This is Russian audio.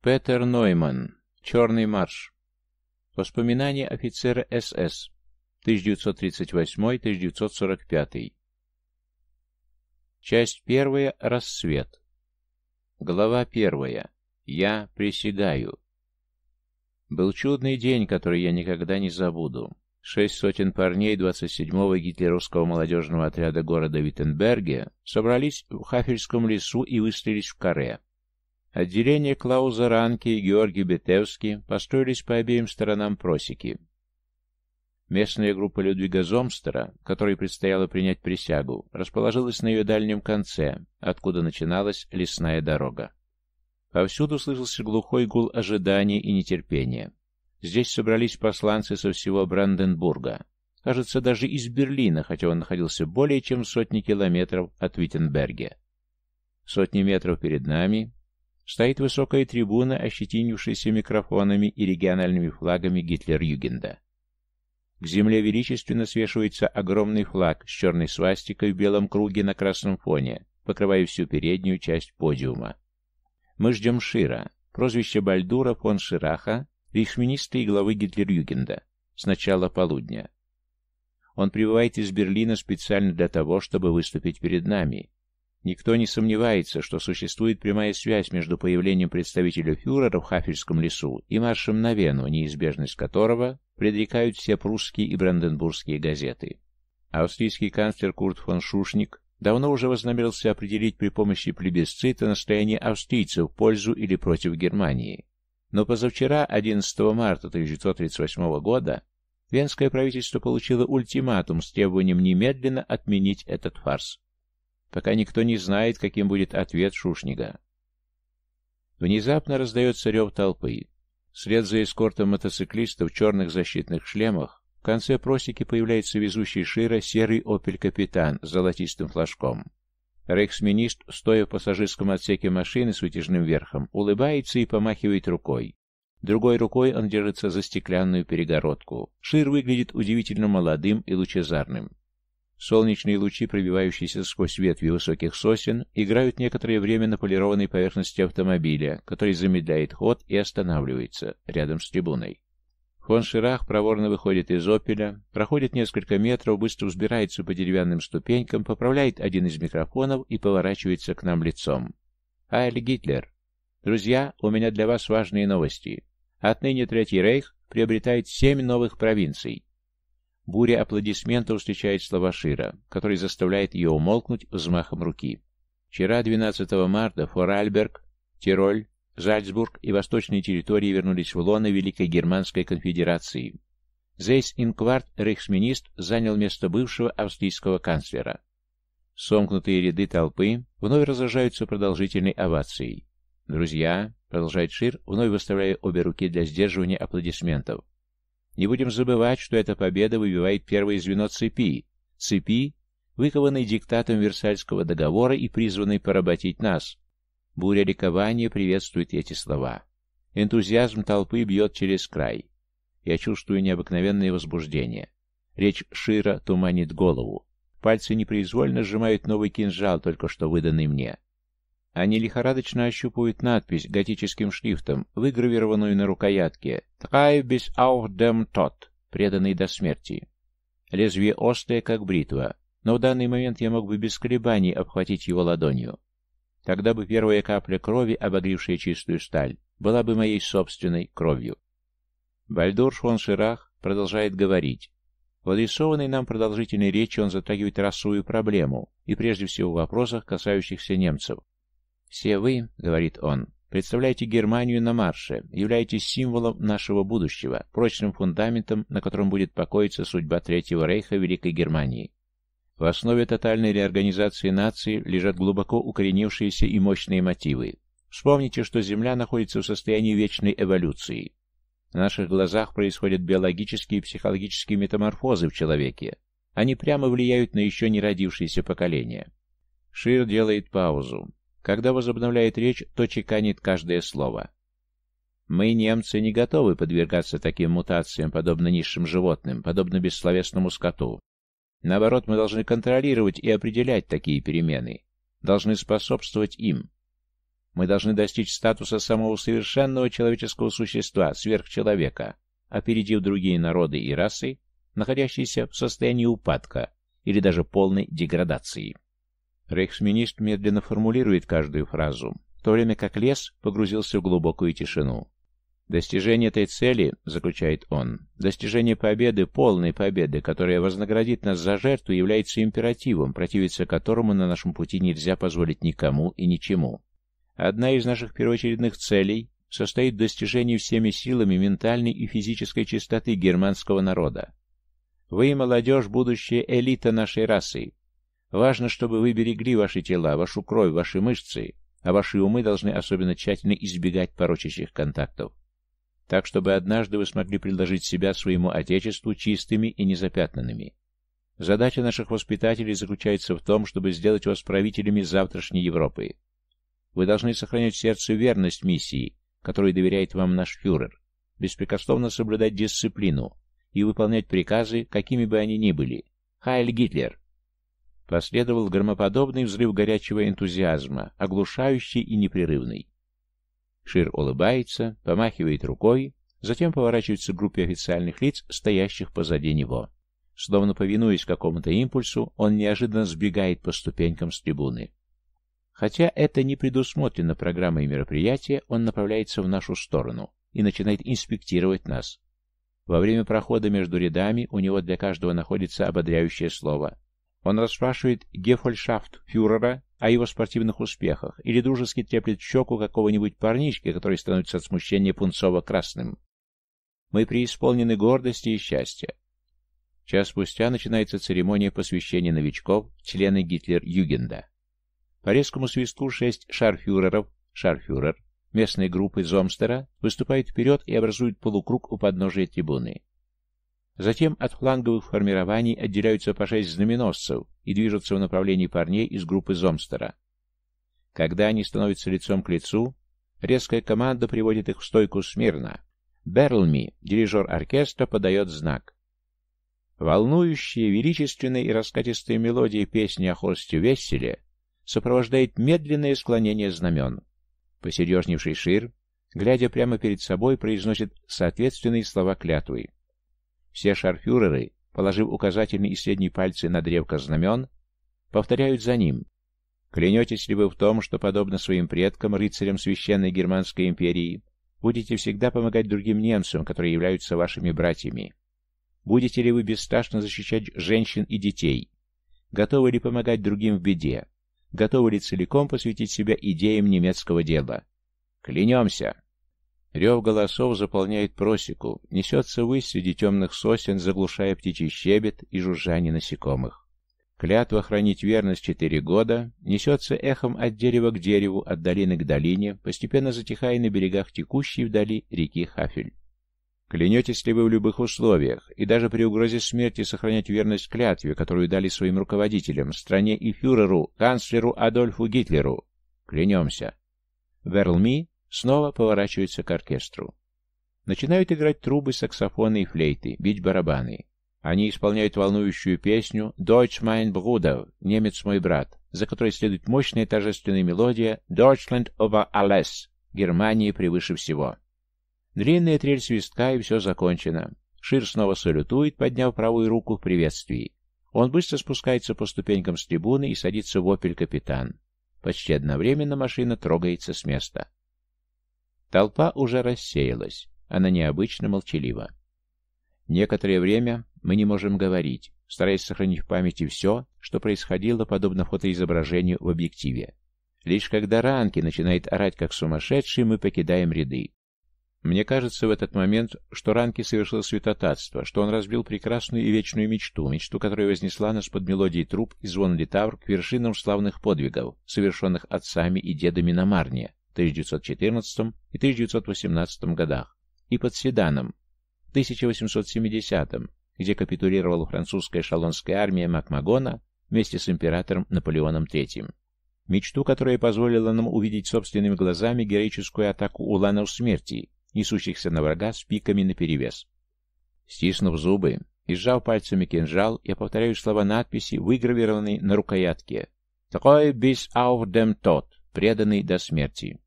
Петер Нойман. Черный марш. Воспоминания офицера СС. 1938-1945. Часть первая. Рассвет. Глава первая. Я присягаю. Был чудный день, который я никогда не забуду. Шесть сотен парней 27-го гитлеровского молодежного отряда города Виттенберге собрались в Хафельском лесу и выстрелились в каре. Отделение Клауза Ранки и Георгий Бетевский построились по обеим сторонам просеки. Местная группа Людвига Зомстера, которой предстояло принять присягу, расположилась на ее дальнем конце, откуда начиналась лесная дорога. Повсюду слышался глухой гул ожидания и нетерпения. Здесь собрались посланцы со всего Бранденбурга. Кажется, даже из Берлина, хотя он находился более чем сотни километров от Виттенберге. Сотни метров перед нами стоит высокая трибуна, ощетинившаяся микрофонами и региональными флагами Гитлер-Югенда. К земле величественно свешивается огромный флаг с черной свастикой в белом круге на красном фоне, покрывая всю переднюю часть подиума. Мы ждем Шира, прозвище Бальдура фон Шираха, рейхсминистра и главы Гитлер-Югенда, с начала полудня. Он прибывает из Берлина специально для того, чтобы выступить перед нами. Никто не сомневается, что существует прямая связь между появлением представителя фюрера в Хафельском лесу и маршем на Вену, неизбежность которого предрекают все прусские и бранденбургские газеты. Австрийский канцлер Курт фон Шушник давно уже вознамерился определить при помощи плебисцита настроение австрийцев в пользу или против Германии. Но позавчера, 11 марта 1938 года, Венское правительство получило ультиматум с требованием немедленно отменить этот фарс. Пока никто не знает, каким будет ответ Шушнига. Внезапно раздается рев толпы. Вслед за эскортом мотоциклистов в черных защитных шлемах в конце просеки появляется везущий Шира серый «Опель-капитан» с золотистым флажком. Рейхсминист, стоя в пассажирском отсеке машины с вытяжным верхом, улыбается и помахивает рукой. Другой рукой он держится за стеклянную перегородку. Шир выглядит удивительно молодым и лучезарным. Солнечные лучи, пробивающиеся сквозь ветви высоких сосен, играют некоторое время на полированной поверхности автомобиля, который замедляет ход и останавливается рядом с трибуной. Фон Ширах проворно выходит из «Опеля», проходит несколько метров, быстро взбирается по деревянным ступенькам, поправляет один из микрофонов и поворачивается к нам лицом. «Айль Гитлер! Друзья, у меня для вас важные новости. Отныне Третий Рейх приобретает семь новых провинций. Буря аплодисментов встречает слова Шира, который заставляет ее умолкнуть взмахом руки. Вчера, 12 марта, Форальберг, Тироль, Зальцбург и восточные территории вернулись в лоно Великой Германской конфедерации. Зейс Инкварт, рейхсминист, занял место бывшего австрийского канцлера. Сомкнутые ряды толпы вновь разражаются продолжительной овацией. «Друзья», — продолжает Шир, вновь выставляя обе руки для сдерживания аплодисментов, «не будем забывать, что эта победа выбивает первое звено цепи, цепи, выкованной диктатом Версальского договора и призванной поработить нас, Буря ликования приветствует эти слова. Энтузиазм толпы бьет через край. Я чувствую необыкновенное возбуждение. Речь Шира туманит голову. Пальцы непроизвольно сжимают новый кинжал, только что выданный мне. Они лихорадочно ощупывают надпись готическим шрифтом, выгравированную на рукоятке «Трай bis auf dem Tod», преданный до смерти. Лезвие острое, как бритва, но в данный момент я мог бы без колебаний обхватить его ладонью. Тогда бы первая капля крови, обогревшая чистую сталь, была бы моей собственной кровью. Бальдур фон продолжает говорить. В адресованной нам продолжительной речи он затрагивает расовую проблему, и прежде всего в вопросах, касающихся немцев. «Все вы, — говорит он, — представляете Германию на марше, являетесь символом нашего будущего, прочным фундаментом, на котором будет покоиться судьба Третьего Рейха Великой Германии. В основе тотальной реорганизации нации лежат глубоко укоренившиеся и мощные мотивы. Вспомните, что Земля находится в состоянии вечной эволюции. На наших глазах происходят биологические и психологические метаморфозы в человеке. Они прямо влияют на еще не родившиеся поколения. Шир делает паузу. Когда возобновляет речь, то чеканит каждое слово. Мы, немцы, не готовы подвергаться таким мутациям, подобно низшим животным, подобно бессловесному скоту. Наоборот, мы должны контролировать и определять такие перемены, должны способствовать им. Мы должны достичь статуса самого совершенного человеческого существа, сверхчеловека, опередив другие народы и расы, находящиеся в состоянии упадка или даже полной деградации. Рейхсминистр медленно формулирует каждую фразу, в то время как лес погрузился в глубокую тишину. Достижение этой цели, заключает он, достижение победы, полной победы, которая вознаградит нас за жертву, является императивом, противиться которому на нашем пути нельзя позволить никому и ничему. Одна из наших первоочередных целей состоит в достижении всеми силами ментальной и физической чистоты германского народа. Вы, молодежь, будущая элита нашей расы. Важно, чтобы вы берегли ваши тела, вашу кровь, ваши мышцы, а ваши умы должны особенно тщательно избегать порочащих контактов так чтобы однажды вы смогли предложить себя своему Отечеству чистыми и незапятнанными. Задача наших воспитателей заключается в том, чтобы сделать вас правителями завтрашней Европы. Вы должны сохранять в сердце верность миссии, которую доверяет вам наш фюрер, беспрекословно соблюдать дисциплину и выполнять приказы, какими бы они ни были. Хайль Гитлер! Последовал громоподобный взрыв горячего энтузиазма, оглушающий и непрерывный. Шир улыбается, помахивает рукой, затем поворачивается к группе официальных лиц, стоящих позади него. Словно повинуясь какому-то импульсу, он неожиданно сбегает по ступенькам с трибуны. Хотя это не предусмотрено программой мероприятия, он направляется в нашу сторону и начинает инспектировать нас. Во время прохода между рядами у него для каждого находится ободряющее слово. Он расспрашивает гефольшафт фюрера о его спортивных успехах или дружески треплет щеку какого-нибудь парнички, который становится от смущения пунцово-красным. Мы преисполнены гордости и счастья. Час спустя начинается церемония посвящения новичков, члены Гитлер-Югенда. По резкому свистку шесть шарфюреров, шарфюрер, местной группы Зомстера, выступают вперед и образуют полукруг у подножия трибуны. Затем от фланговых формирований отделяются по шесть знаменосцев и движутся в направлении парней из группы Зомстера. Когда они становятся лицом к лицу, резкая команда приводит их в стойку смирно. Берлми, дирижер оркестра, подает знак. Волнующие, величественные и раскатистые мелодии песни о Хорсте Весселе сопровождает медленное склонение знамен. Посерьезневший Шир, глядя прямо перед собой, произносит соответственные слова клятвы. Все шарфюреры, положив указательный и средний пальцы на древко знамен, повторяют за ним. Клянетесь ли вы в том, что, подобно своим предкам, рыцарям Священной Германской империи, будете всегда помогать другим немцам, которые являются вашими братьями? Будете ли вы бесстрашно защищать женщин и детей? Готовы ли помогать другим в беде? Готовы ли целиком посвятить себя идеям немецкого дела? Клянемся! Рев голосов заполняет просеку, несется ввысь среди темных сосен, заглушая птичий щебет и жужжание насекомых. Клятва хранить верность четыре года несется эхом от дерева к дереву, от долины к долине, постепенно затихая на берегах текущей вдали реки Хафель. Клянетесь ли вы в любых условиях, и даже при угрозе смерти сохранять верность клятве, которую дали своим руководителям, стране и фюреру, канцлеру Адольфу Гитлеру? Клянемся. Верлми Снова поворачивается к оркестру. Начинают играть трубы, саксофоны и флейты, бить барабаны. Они исполняют волнующую песню «Deutsch mein Bruder» — «Немец мой брат», за которой следует мощная торжественная мелодия «Deutschland over alles» — «Германия превыше всего». Длинная трель свистка, и все закончено. Шир снова салютует, подняв правую руку в приветствии. Он быстро спускается по ступенькам с трибуны и садится в опель капитан. Почти одновременно машина трогается с места. Толпа уже рассеялась. Она необычно молчалива. Некоторое время мы не можем говорить, стараясь сохранить в памяти все, что происходило подобно фотоизображению в объективе. Лишь когда Ранки начинает орать как сумасшедший, мы покидаем ряды. Мне кажется в этот момент, что Ранки совершил святотатство, что он разбил прекрасную и вечную мечту, мечту, которая вознесла нас под мелодией труп и звон литавр к вершинам славных подвигов, совершенных отцами и дедами на Марне, 1914 и 1918 годах, и под Седаном в 1870 где капитулировала французская шалонская армия Макмагона вместе с императором Наполеоном III. Мечту, которая позволила нам увидеть собственными глазами героическую атаку уланов смерти, несущихся на врага с пиками наперевес. Стиснув зубы и сжав пальцами кинжал, я повторяю слова надписи, выгравированной на рукоятке. «Такой bis auf dem Tod», преданный до смерти.